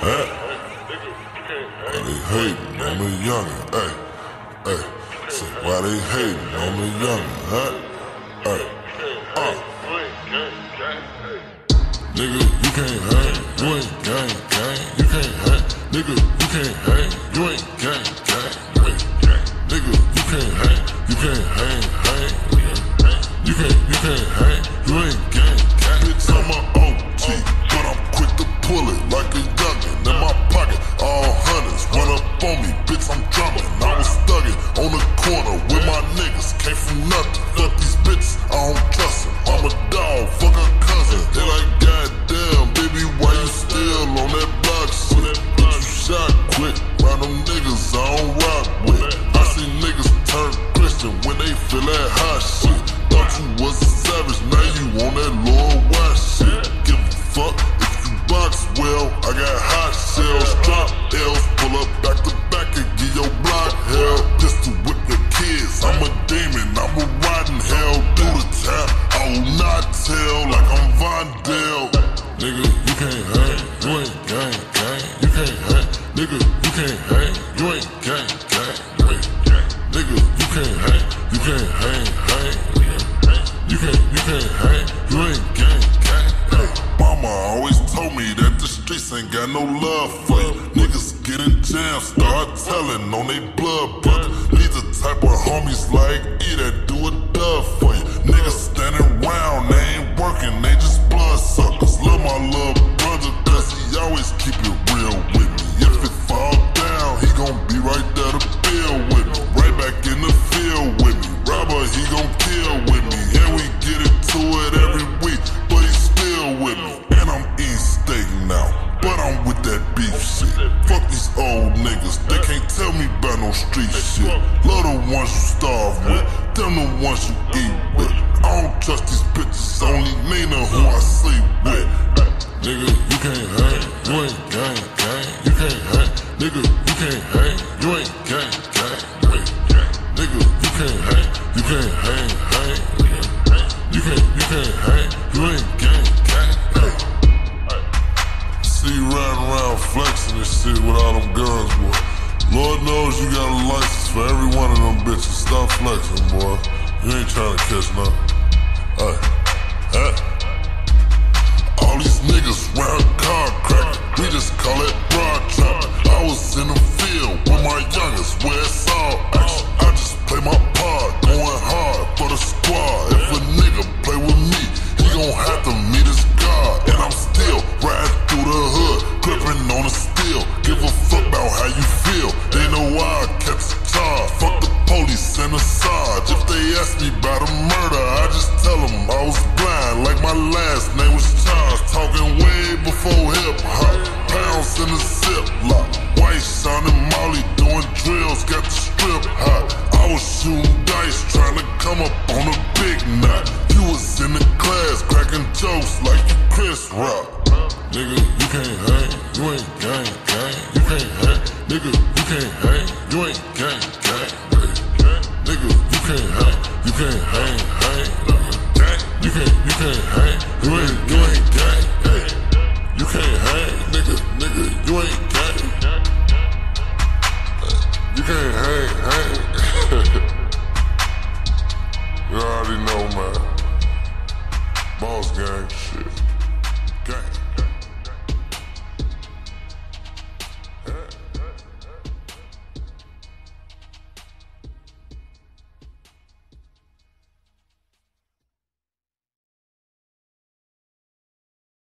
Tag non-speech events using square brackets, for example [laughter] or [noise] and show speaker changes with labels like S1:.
S1: Huh? Why they hating on me youngin'? Hey, hey. Say why they hating on me youngin'? Huh? Hey, uh. Nigga, you can't hang, you ain't gang, gang. You can't hang, nigga, you can't hang, you ain't gang, gang. Nigga, like a youngin' in my pocket. All hundreds run up on me, bitch, I'm drumming. I was thuggin' on the corner with my niggas, came from nothing. Fuck these bitches, I don't trust them. I'm a dog, fuck a cousin. They like, goddamn, baby, why you still on that block shit? But you shot quick, round them niggas I don't rock with. I see niggas turn Christian when they feel that hot shit. Thought you was a savage, now you on that Lord White shit. Give a fuck you well. I got hot shells, drop L's, pull up back to back and give your block hell. Pistol with the kids, I'm a demon, I'm a riding hell through the tap, I will not tell like I'm Vondell. Nigga, you can't hang, you ain't gang, gang. You can't hang, nigga, you can't hang, you ain't gang, gang. You ain't gang. Nigga, you can't hang, you can't hang, hang. You can't, you can't hang, jam, start telling on they blood brother. Need the type of homies like E that do a dub for you. Niggas standing round, they ain't working, they just blood suckers. Love my little brother, cause he always keep it real with me. If it fall down, he gon' be right there about shit. Love the ones you starve with, them the ones you eat with. I don't trust these bitches, only Nina who I sleep with. Nigga, you can't hang, you ain't gang, gang. You can't hang, nigga, you can't hang, you ain't gang, gang. Nigga, you can't hang, you can't hang, hang. You can't, you can't hang, you ain't gang, gang. See you riding around flexing and shit with all them guns, boy. Lord knows you got a license for every one of them bitches. Stop flexing, boy. You ain't trying to catch nothing. Hey, hey. All these niggas round Give a fuck about how you feel. They know why I catch a charge. Fuck the police and the Sarge. If they ask me about a murder, I just tell them I was blind, like my last name was Charles. Talking way before hip hop. Pounds in the zip lock. White shining Molly doing drills, got the strip hot. I was shooting dice, trying to come up on a big knot. You was in the class, cracking jokes like you Chris Rock. Nigga, you can't hang, can't hang, you ain't gang, gang. Nigga, you can't hang, you can't hang, hang. You can't, you can't hang, you ain't, you ain't gang. You can't hang, nigga, nigga, you ain't gang. You can't hang, hang. [laughs] you already know, man.